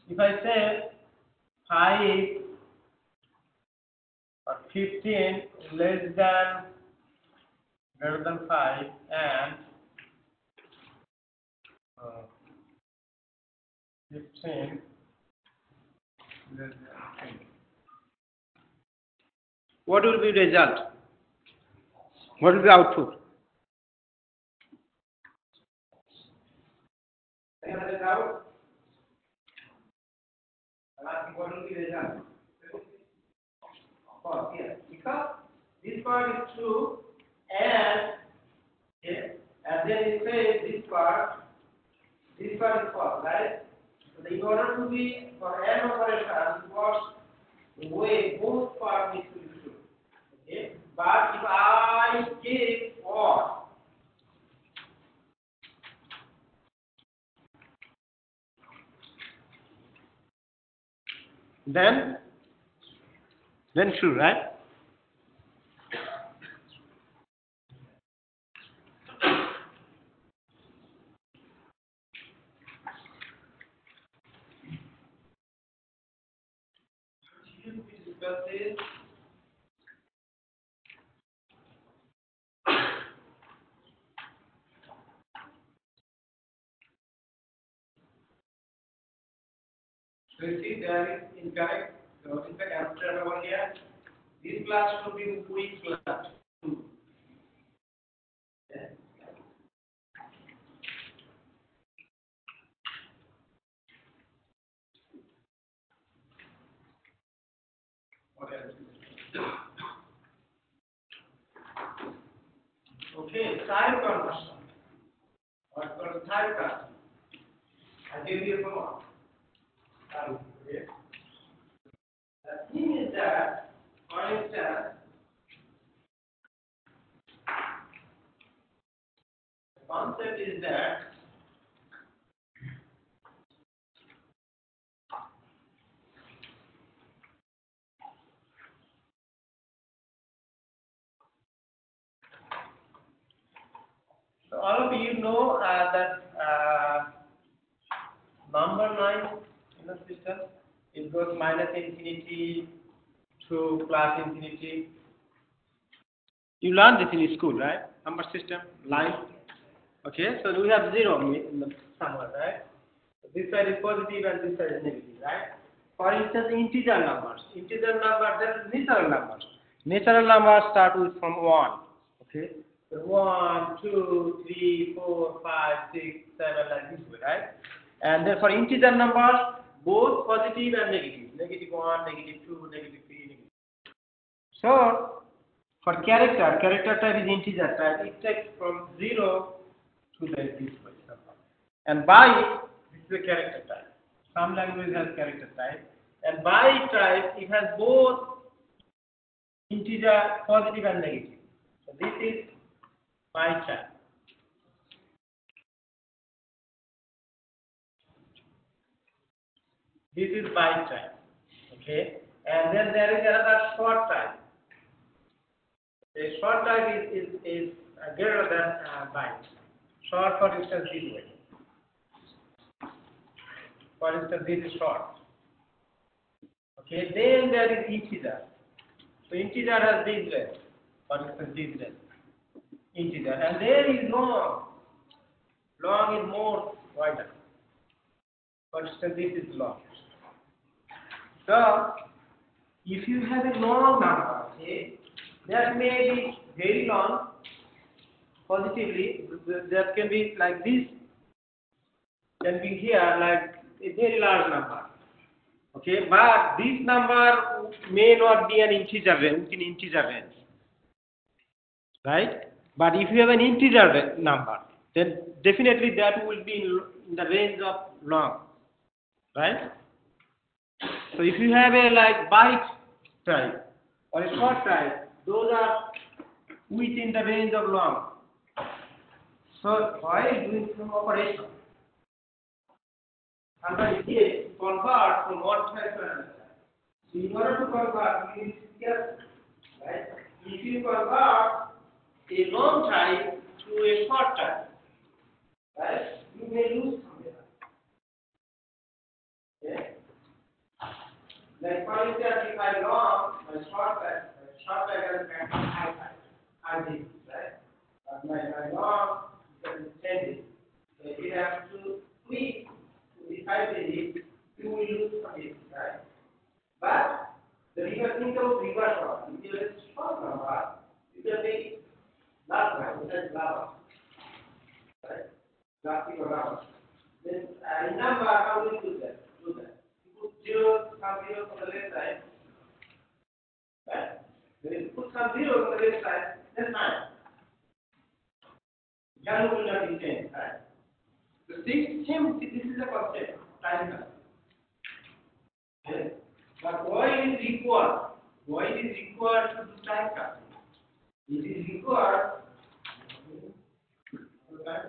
If I say 5 or 15 less than greater than 5 and uh, 15 What will be the result? What will be output? What this part is true and and then it says this part, this part is false, right? So in order to be for both parts to true. Okay? But if I give or then then true, right? Here we discuss this. So you see there is incorrect. So in fact uh, answer over here. This class should be weak class. What? Okay, type conversion. What called type conversion? I give you the thing is that, the concept is that all of you know uh, that uh, number 9 continuous distance. It goes minus infinity to plus infinity. You learned this in school, right? Number system, line. Okay, so we have zero in the somewhere, right? This side is positive and this side is negative, right? For instance, integer numbers. Integer numbers, that is natural numbers. Natural numbers start with from 1. Okay? So 1, 2, 3, 4, 5, 6, 7, like this way, right? And then for integer numbers, both positive and negative. Negative 1, negative 2, negative 3, negative. So, for character, character type is integer type. It takes from 0 to the this way. And byte, this is a character type. Some language has character type. And byte type, it has both integer, positive and negative. So this is byte type. This is byte type. Okay. And then there is another short type. The short type is, is, is uh, greater than uh, byte. Short, for instance, this way. For instance, this is short. Okay, then there is integer. So integer has this length. For instance, this length. Integer. And there is long. Long is more wider. For instance, this is long. So, if you have a long number, okay, that may be very long, positively, that can be like this, can be here like a very large number. Okay, but this number may not be an integer range, in integer range. Right? But if you have an integer number, then definitely that will be in in the range of long. Right? So if you have a like byte type or a short type, those are within the range of long. So why doing some operation? And by here, convert from one type to another. So in order to convert, you need to right? If you convert a long type to a short type, right, you may lose something. Okay? Like for instance, if I long my short my short has kind of high digit, right? But my, my long is extended. So if you have to tweak to high digit, you will lose some digit, right? But the reverse think of reverse one. If you have a short number, you can take last one, that is lava. Right? Last thing around. Then uh, in number, how you do that? Do that. Put on the left side. You put on the left side, this is the concept, time? But why is required? Why is required to do time curve? It is required. Okay?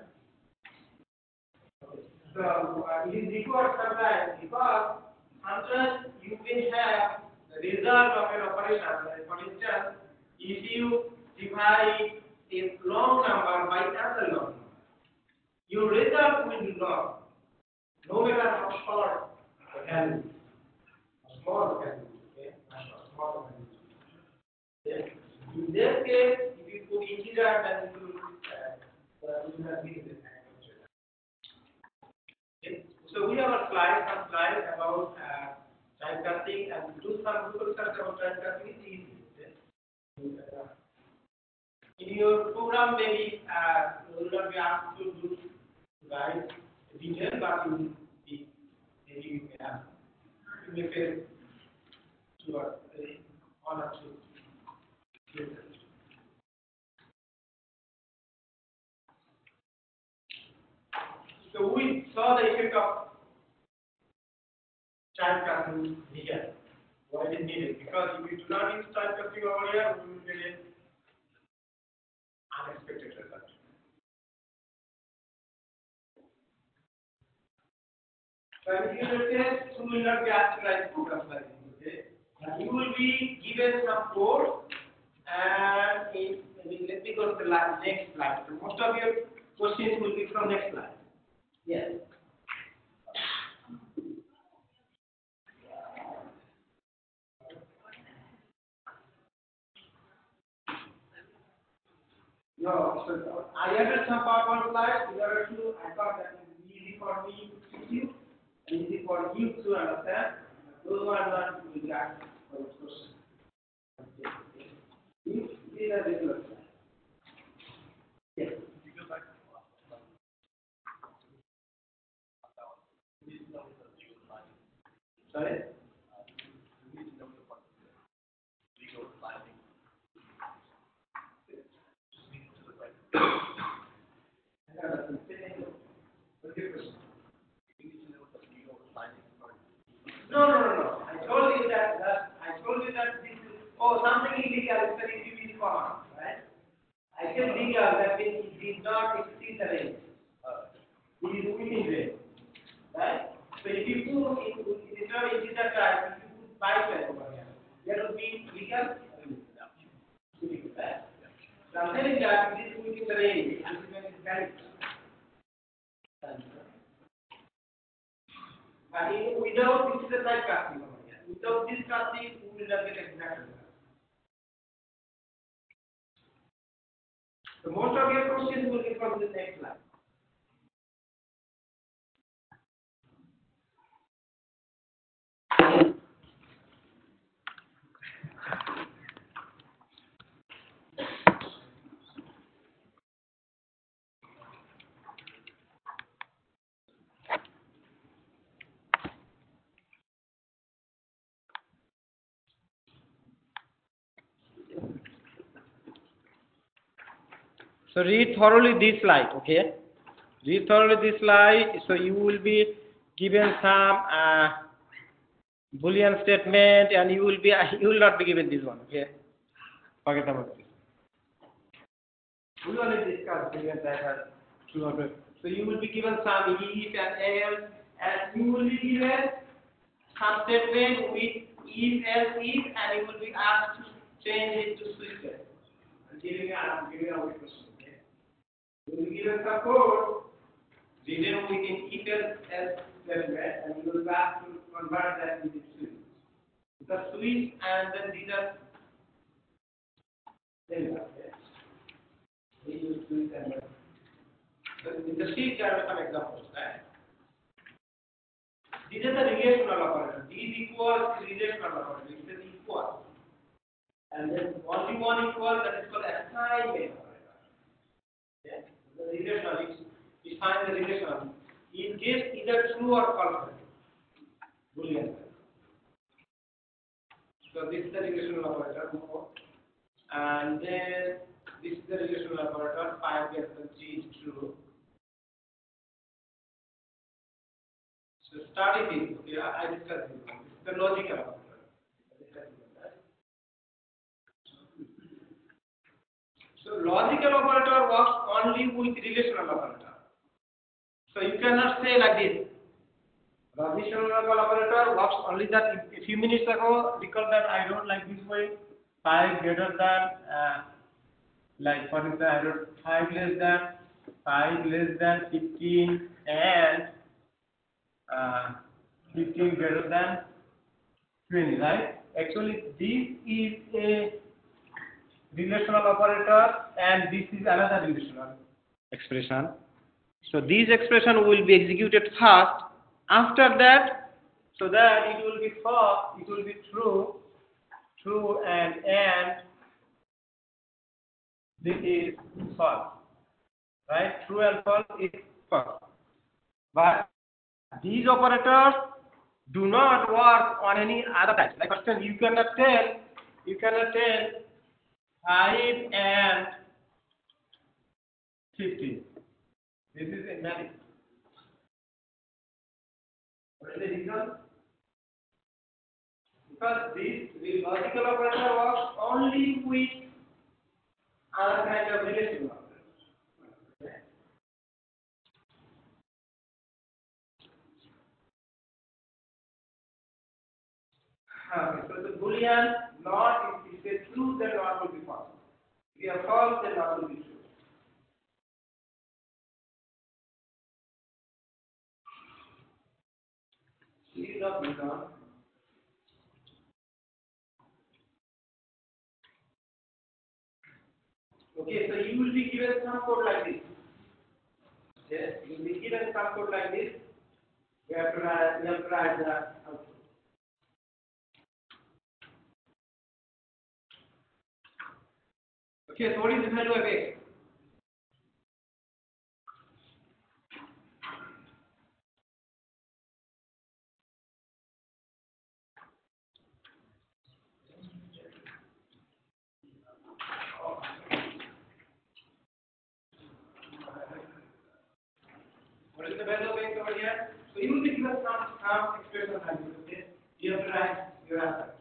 So, uh, it is required sometimes because sometimes you will have the result of an operation. Like for instance, if you divide a long number by another long number, your result will be long, no matter how short the value, how small the value, okay, how small the value. Okay. In this case, if you put integer, then it will, uh, uh, it will not be the same. Okay. So we have a slide, some slide about uh, typecasting and do some Google about typecasting is easy. Okay. Uh, in your program, maybe uh, you will not be asked to do write detail, but you will be maybe you may have you or three, one or two. So we saw the effect of child typecasting here. Why is it needed? Because if we do not use typecasting over here, we will get an unexpected result. So if you at, you will not be asked to write programs like this, okay? You will be given some code and in, I mean, let me go to the next slide. So most of your questions will be from next slide. Yes. No, so I added some PowerPoint slides. The other two, I thought that would be easy for me to teach you, easy for you to understand. Those are not to be asked for this question. Okay. These these are regular slides. Yes. Sorry? No, no, no, no. I told you that, that I told you that this is, oh, something illegal is very easy to command, right? I said legal, that means it did not exceed the range. It is within range, right? So if you put, in, integer type, if you put type over here, that would be legal? So I'm telling that it is within the range, it is valid. But in, without this a type casting over here. Without this casting, we will not get exact result. So most of your questions will be from the next slide. So read thoroughly this slide, okay? Read thoroughly this slide. So you will be given some uh, Boolean statement, and you will be you will not be given this one, okay? Forget about this. We only discussed Boolean type as two or three. So you will be given some if and else, and you will be given some statement with if, else, if, and you will be asked to change it to switch it. I'm giving I'm giving away question. You will be given some code within if else else statement, and you will asked to convert that into switch. The switch and then these are. Okay? We use switch and in the sheet there are some examples, right? This is the relational operator. These equals relational operator. It is equal. And then only one equal that is called assignment operator. Yeah. The relational is find the relational. It gives either true or false. Boolean. So this is the relational operator. And then this is the relational operator. Five greater than three is true. So starting this, okay, I, I discussed this. This is the logical operator. I discussed this one, right? So logical operator works only with relational operator. So you cannot say like this. Relational operator works only that a few minutes ago, recall that I wrote like this way, 5 greater than, uh, like for instance, I wrote 5 less than, 5 less than 15 and uh, 15 greater than 20, right? Actually, this is a relational operator and this is another relational expression. So this expression will be executed first. After that, so that it will be false, it will be true, true and and this is false. Right? True and false is false. But these operators do not work on any other type. Like for instance, you cannot tell, you cannot tell 5 and 50. This is a magic. What is the reason? Because this the logical operator works only with other kind of operators. Okay, so the Boolean not is true, then not will be false. If you are false, then not will be true. Series of Boolean. Okay, so you will be given some code like this. Yes, you will be given some code like this. You have to write, you have to write the output. Okay, so what is the value of x? What is the value of answer.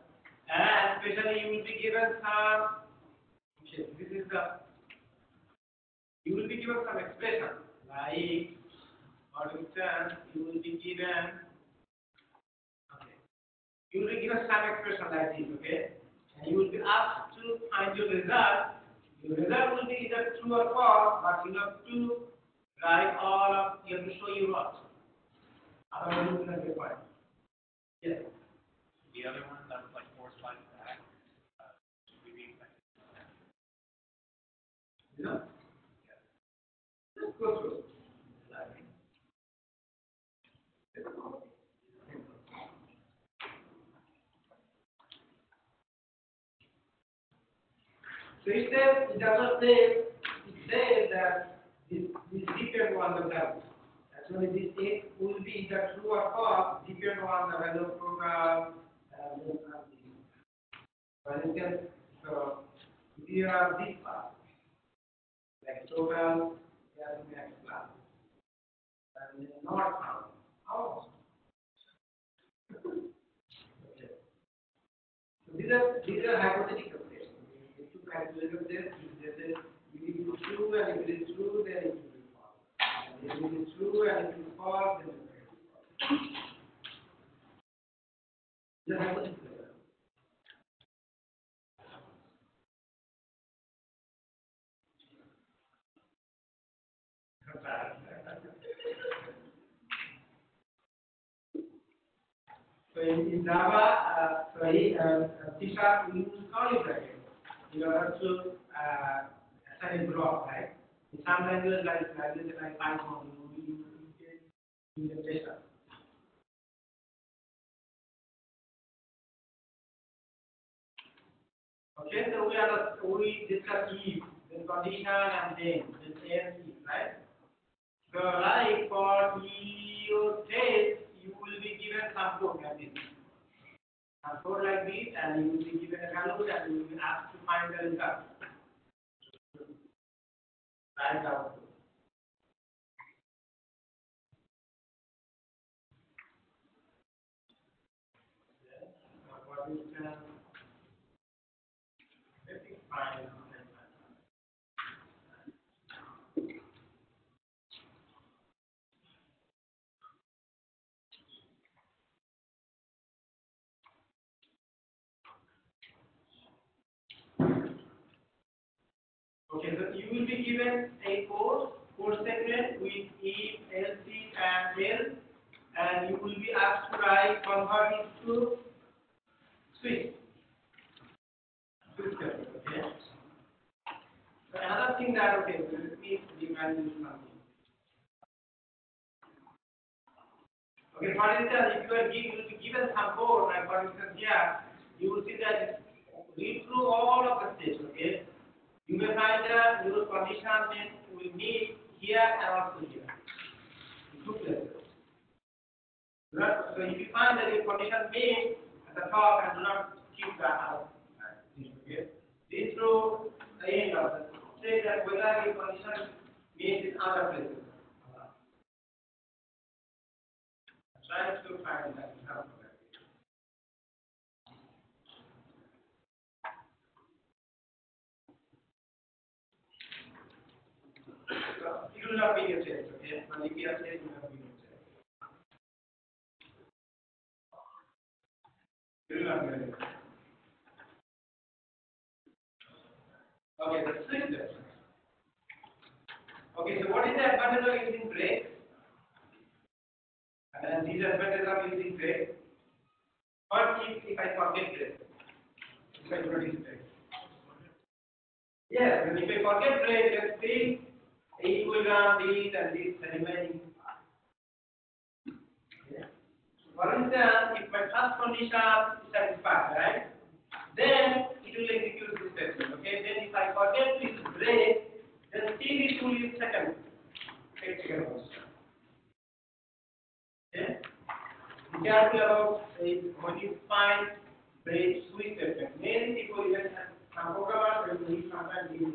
And especially you will be given some Okay, this is the, you will be given some expression, like, for instance, you will be given, okay, you will be given some expression like this, okay, and you will be asked to find your result, your result will be either true or false, but you have to write all of, you have to show your what, otherwise you will not get point. Yes. The other one, that was like four slides back, uh, we need like You know? Let's go through. So it says, it does not say, it says that this, this depend on the value. Actually, this x will be either true or false, depend on the value program, and this. For so, you have this part, total, yeah. And not. How? So these are, these are hypothetical statements. You calculate this, if if it is true and if it is true, then it will be false. And if it is true and if it is false, then it will be false. Are hypothetical. in Java, uh, sorry, uh, C sharp uses curly bracket in order to uh, assign block, right? In some languages like languages like Python, you you can, use the C. Okay, so we are we discuss if the condition and then the else right? So like for your test you will be given some code like this. Some code like this, and you will be given a value and you will be asked to find the result. Write down. What is the let me find Okay, so you will be given a code, code segment with if, else and else, and you will be asked to write convert it to switch. Switch okay? So another thing that, okay, let me demand you something. Okay, for instance, if you are given, you will be given some code, like for instance here, you will see that read through all of the steps, okay? You may find that your condition then will meet here and also here. Two places. So if you find that your condition meets at the top and do not keep that out. This through the end of it. Say that whether your condition meets in other places. Try to find that test, okay? Not be your test. Okay, the. Okay, so what is the advantage of using break? And disadvantage of using break? What if, if I forget break? If I use break? Yes, if I forget break, then still run this and this remaining. Yeah. For instance, if my first condition is satisfied, right? Then it will execute this statement. Okay. Then if I forget this break, then still will use second. Take second condition. Okay. Be careful about when you find break switch statement. Many people even some programmers sometimes give.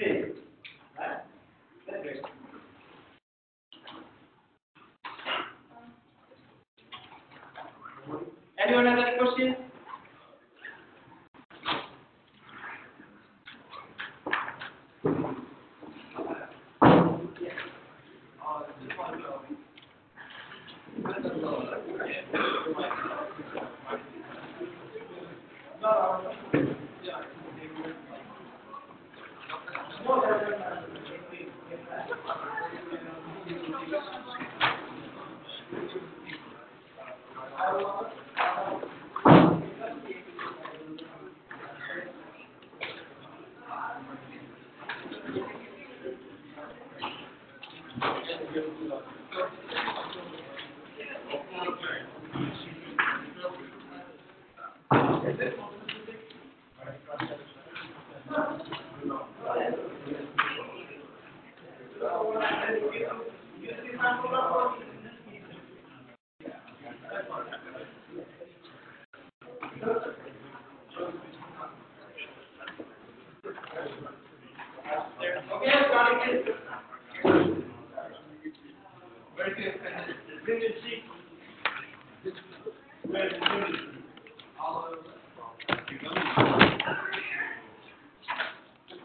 same. Right? Anyone has any questions? Okay,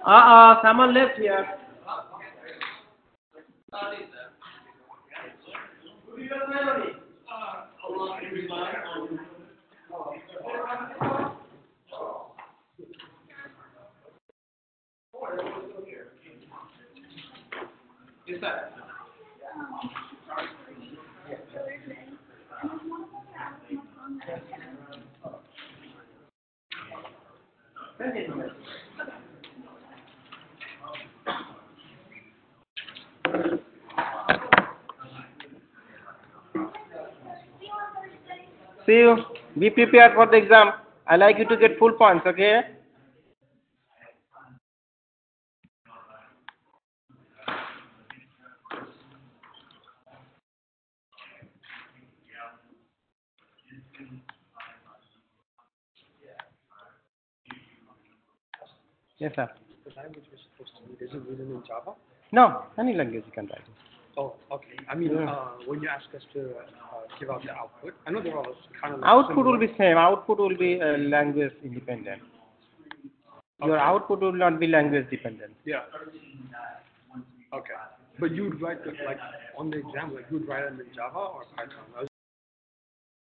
Uh-uh, someone left here. You. Be prepared for the exam. I like you to get full points, okay? Yes, sir. The language we're supposed to read, is it written in Java? No, any language you can write. Oh, okay. I mean, Yeah. uh, when you ask us to uh, give out the output, I know they're all kind of like Output similar. will be same. Output will be uh, language independent. Your output will not be language dependent. Yeah. Okay. But you'd write the, like on the exam, like you'd write them in Java or Python.